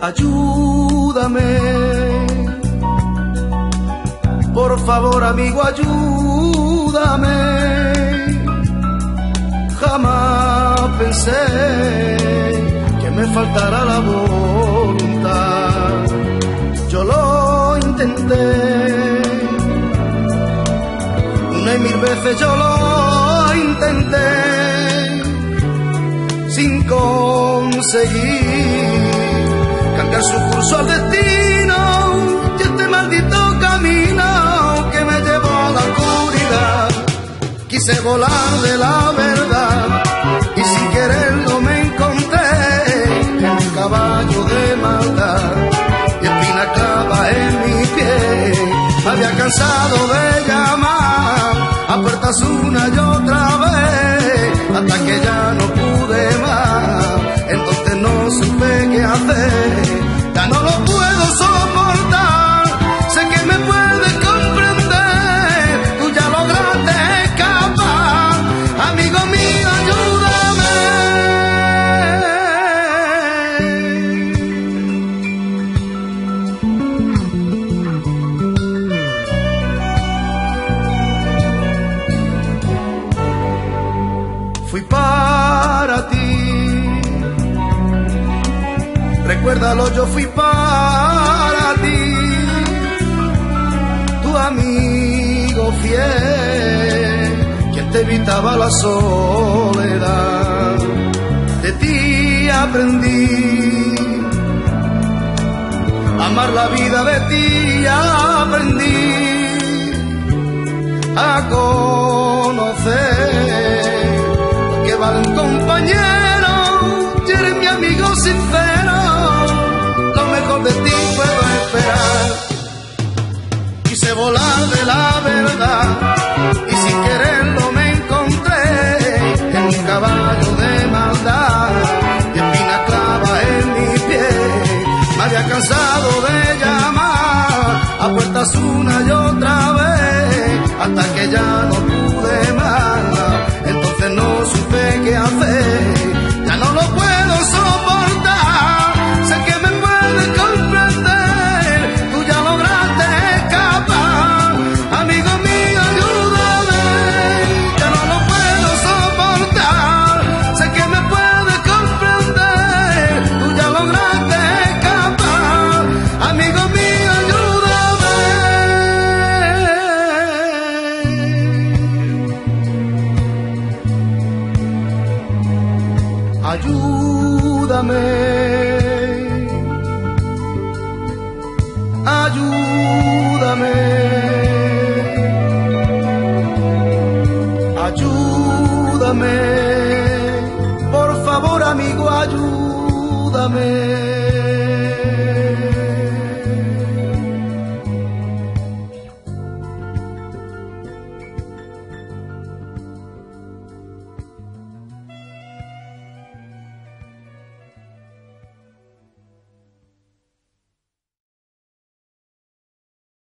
ayúdame. Por favor, amigo, ayúdame. Jamás pensé que me faltara la voluntad. Yo lo intenté. Una y mil veces yo lo intenté. Sin conseguir su curso al destino y este maldito camino que me llevó a la oscuridad. Quise volar de la verdad y sin quererlo me encontré en un caballo de maldad y espina clava en mi pie. Había cansado de llamar a puertas una y otra vez hasta que ya no pude más. Entonces no supe qué hacer, Recuérdalo, yo fui para ti, tu amigo fiel, quien te evitaba la soledad. De ti aprendí a amar la vida, de ti aprendí a conocer lo que vale un caballo de maldad y espina clava en mi pie. Me había cansado de llamar a puertas una y otra vez hasta que ya no pude ayúdame. Ayúdame. Ayúdame. Por favor, amigo, ayúdame.